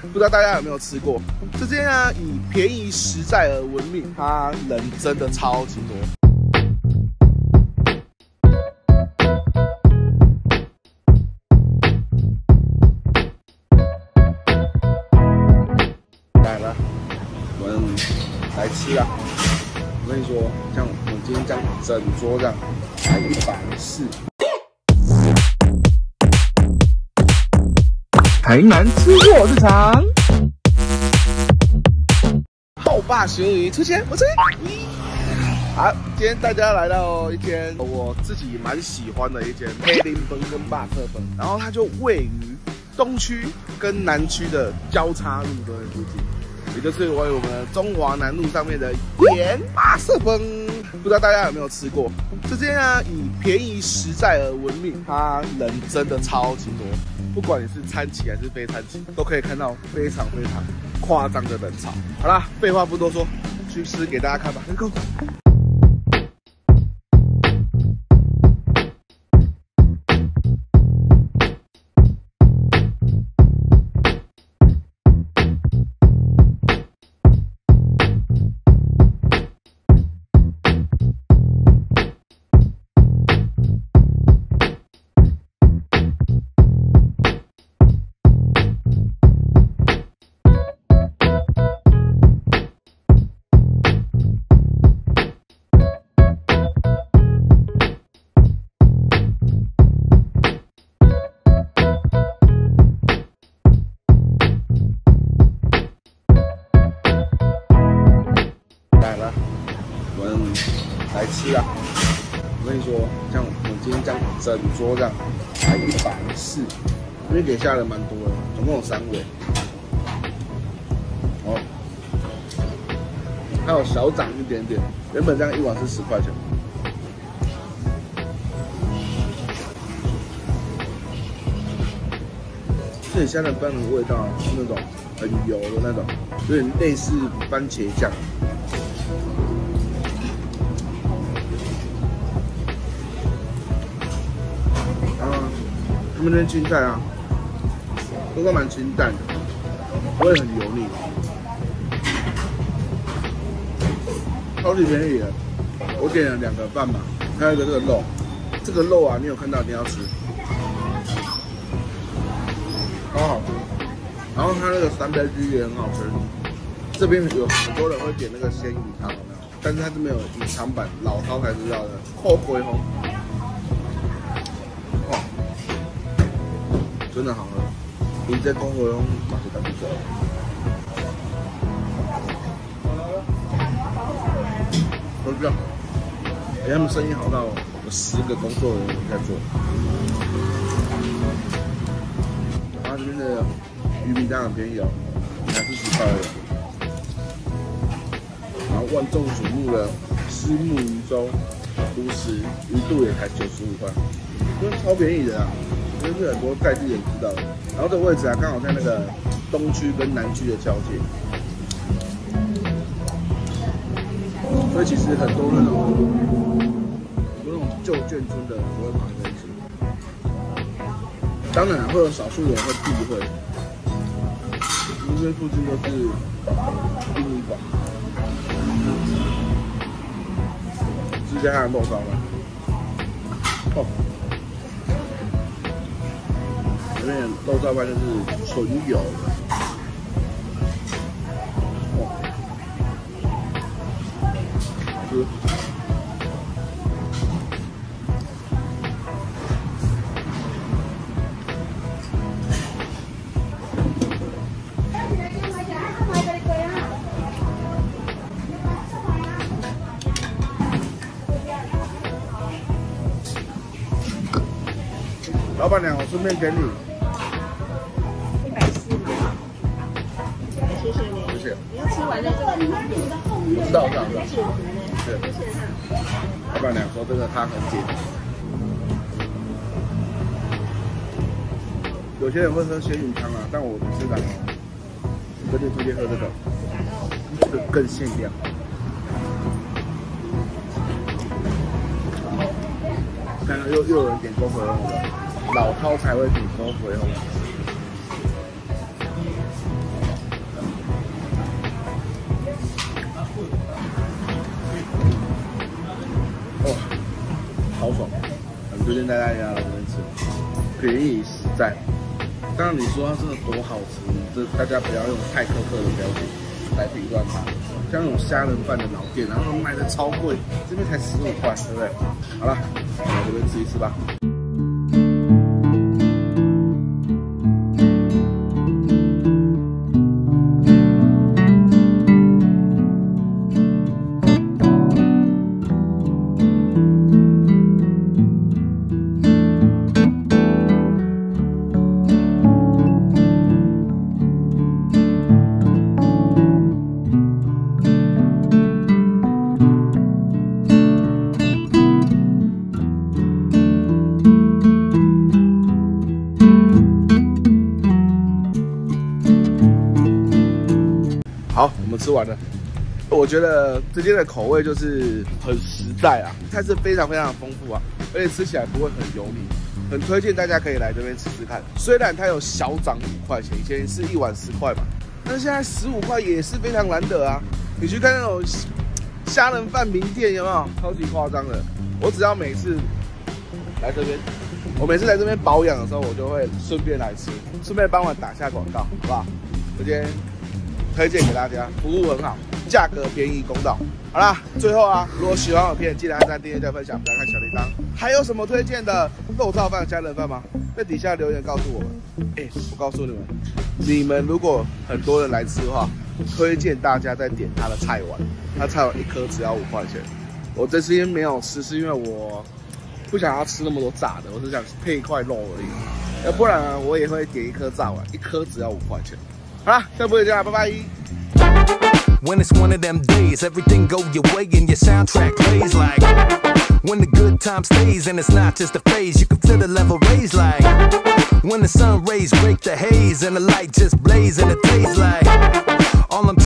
不知道大家有没有吃过？这间啊，以便宜实在而闻名，它人真的超级多。来了，我们来吃啊！我跟你说，像我们今天这样整桌这样，才一百四。台南吃货日常，后霸咸鱼出现，我这好，今天大家来到一间我自己蛮喜欢的一间黑林崩跟霸特崩，然后它就位于东区跟南区的交叉路的附近，也就是我我们中华南路上面的盐霸色崩，不知道大家有没有吃过？这间呢，以便宜实在而闻名，它人真的超级多。不管你是餐期还是非餐期，都可以看到非常非常夸张的人潮。好啦，废话不多说，去吃给大家看吧，Let's go。了，我们来吃啊！我跟你说，像我们今天这样整桌这样，才一百四，因为给下人蛮多的，总共有三位。哦，还有小涨一点点，原本这样一碗是十块钱。这里虾仁饭的味道是那种很油的那种，有点类似番茄酱。他们那青菜啊，都是蛮清淡的，不会很油腻，超级便宜的。我点了两个饭嘛，还有一个这个肉，这个肉啊，你有看到，你要吃，好好吃。然后它那个三杯鸡也很好吃。这边有很多人会点那个鲜鱼汤，但是它是没有隐藏版，老饕才知道的，后悔哦。真的好喝，你在公河用马是打不走。都这样，哎，他们生意好到有十个工作人员在做。然后这边的鱼米汤很便宜哦，才四十块而已。然后万众瞩目的虱目鱼粥，五十鱼肚也才九十五块，真的超便宜的啊！就是很多在地人知道的，然后这个位置啊，刚好在那个东区跟南区的交界，所以其实很多那种很多那种旧眷村的不会跑在一起，当然会有少数人会避讳，因为附近都是殡仪馆，直接还有肉烧吗？哦。豆沙饭就是纯油的，老板娘，我顺便给你。知道，知道，知道。是，老板娘说这个汤很紧。有些人会喝鲜鱼汤啊，但我不是的。我跟你推荐喝这个，这个更鲜亮。看到又又有人点公回红了，老饕才会点公回红。荐大家一定要来这边吃，便宜实在。当然你说它真的多好吃，这大家不要用太苛刻的标准来评断它。像那种虾仁饭的老店，然后卖的超贵，这边才十五块，对不对？好了，来这边吃一吃吧。吃完了。我觉得这间的口味就是很实在啊，菜是非常非常丰富啊，而且吃起来不会很油腻，很推荐大家可以来这边吃吃看。虽然它有小涨五块钱，以前是一碗十块嘛，但现在十五块也是非常难得啊。你去看那种虾仁饭名店有没有？超级夸张的。我只要每次来这边，我每次来这边保养的时候，我就会顺便来吃，顺便帮我打下广告，好不好？我今天。推荐给大家，服务很好，价格便宜公道。好啦，最后啊，如果喜欢我片，记得按赞、订阅、再分享，不要看小铃铛。还有什么推荐的肉燥饭、加人饭吗？在底下留言告诉我们。哎，我告诉你们，你们如果很多人来吃的话，推荐大家再点他的菜碗，他菜碗一颗只要五块钱。我这次没有吃，是因为我不想要吃那么多炸的，我是想配一块肉而已。要不然我也会点一颗炸碗，一颗只要五块钱。Bye bye. When it's one of them days, everything go your way and your soundtrack plays like. When the good time stays and it's not just a phase, you can feel the level raise like. When the sun rays break the haze and the light just blaze and it tastes like. All I'm